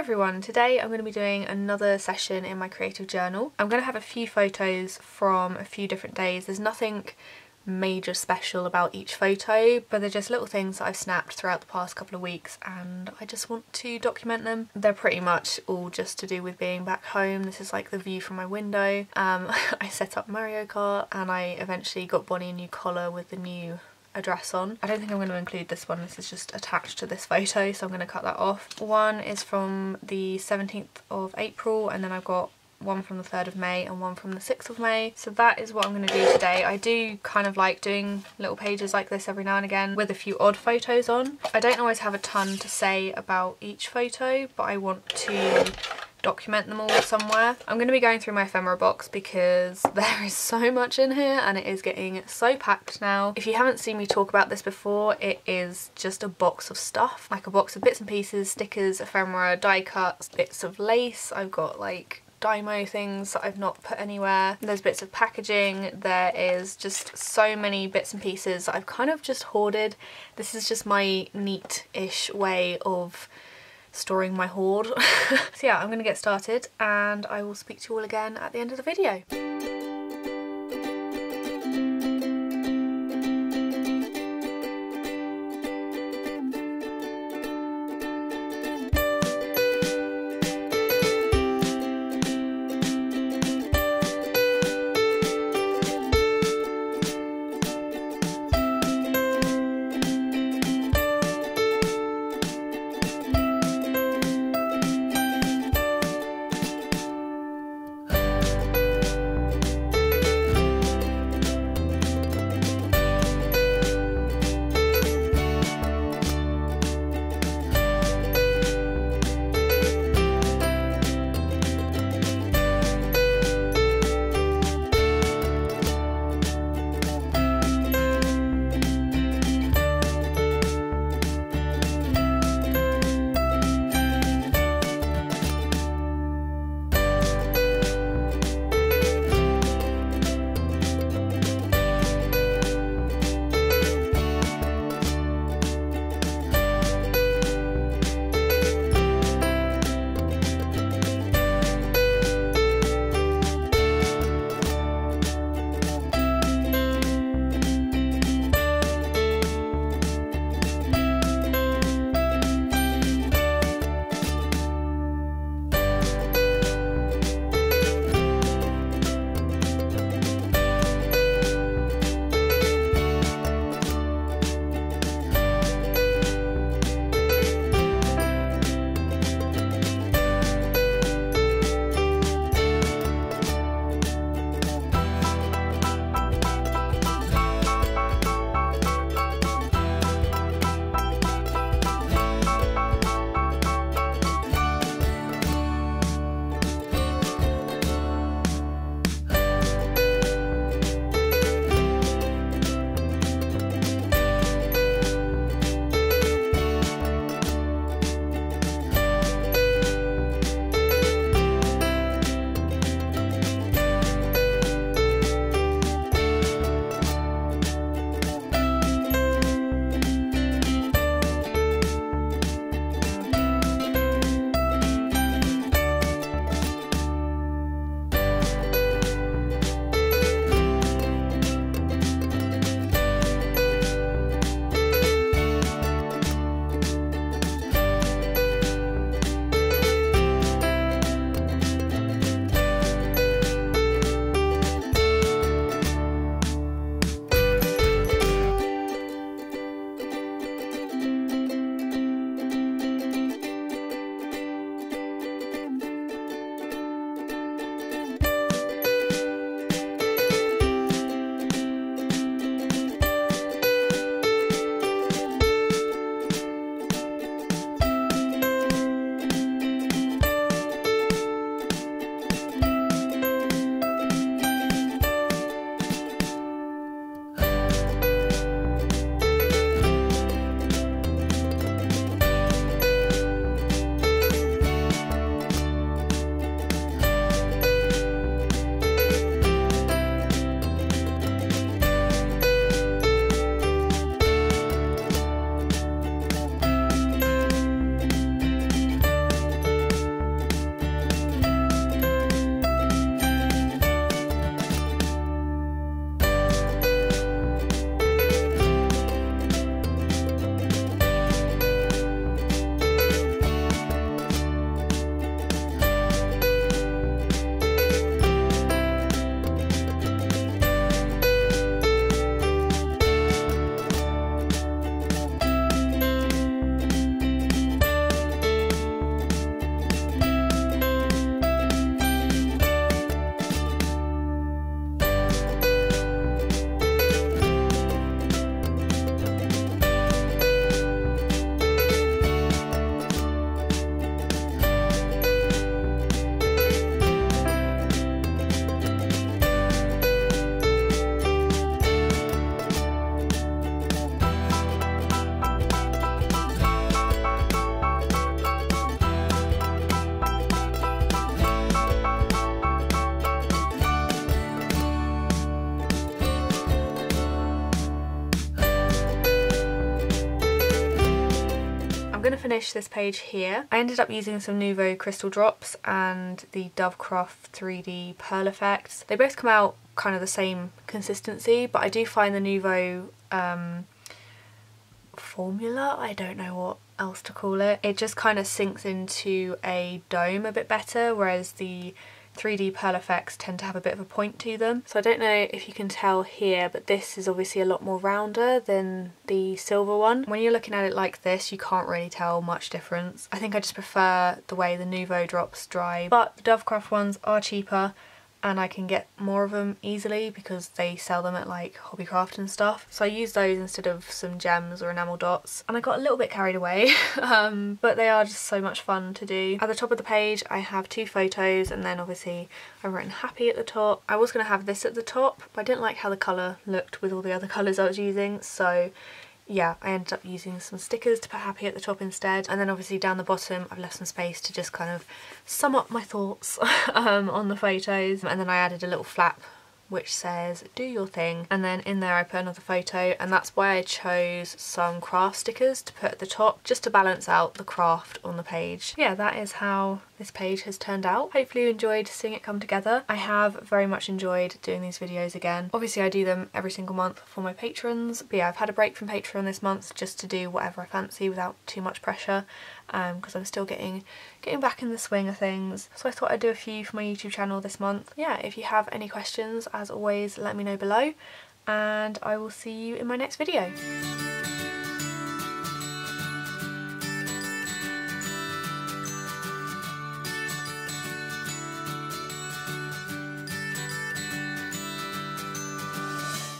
everyone, today I'm going to be doing another session in my creative journal. I'm going to have a few photos from a few different days. There's nothing major special about each photo but they're just little things that I've snapped throughout the past couple of weeks and I just want to document them. They're pretty much all just to do with being back home. This is like the view from my window. Um, I set up Mario Kart and I eventually got Bonnie a new collar with the new address on. I don't think I'm going to include this one, this is just attached to this photo so I'm going to cut that off. One is from the 17th of April and then I've got one from the 3rd of May and one from the 6th of May. So that is what I'm going to do today. I do kind of like doing little pages like this every now and again with a few odd photos on. I don't always have a ton to say about each photo but I want to document them all somewhere. I'm going to be going through my ephemera box because there is so much in here and it is getting so packed now. If you haven't seen me talk about this before, it is just a box of stuff, like a box of bits and pieces, stickers, ephemera, die cuts, bits of lace. I've got like Dymo things that I've not put anywhere. There's bits of packaging. There is just so many bits and pieces I've kind of just hoarded. This is just my neat-ish way of storing my hoard. so yeah, I'm going to get started and I will speak to you all again at the end of the video. Finish this page here. I ended up using some Nuvo crystal drops and the Dovecraft 3D Pearl Effects. They both come out kind of the same consistency but I do find the Nuvo um, formula, I don't know what else to call it. It just kind of sinks into a dome a bit better whereas the 3D Pearl effects tend to have a bit of a point to them. So I don't know if you can tell here, but this is obviously a lot more rounder than the silver one. When you're looking at it like this, you can't really tell much difference. I think I just prefer the way the Nuvo drops dry, but the Dovecraft ones are cheaper and I can get more of them easily because they sell them at like Hobbycraft and stuff. So I use those instead of some gems or enamel dots and I got a little bit carried away um, but they are just so much fun to do. At the top of the page I have two photos and then obviously I've written happy at the top. I was going to have this at the top but I didn't like how the colour looked with all the other colours I was using so yeah, I ended up using some stickers to put happy at the top instead. And then obviously down the bottom, I've left some space to just kind of sum up my thoughts um, on the photos. And then I added a little flap which says do your thing and then in there I put another photo and that's why I chose some kraft stickers to put at the top just to balance out the kraft on the page. Yeah that is how this page has turned out. Hopefully you enjoyed seeing it come together. I have very much enjoyed doing these videos again. Obviously I do them every single month for my patrons but yeah I've had a break from Patreon this month just to do whatever I fancy without too much pressure because um, I'm still getting getting back in the swing of things. So I thought I'd do a few for my YouTube channel this month. Yeah, if you have any questions, as always, let me know below and I will see you in my next video.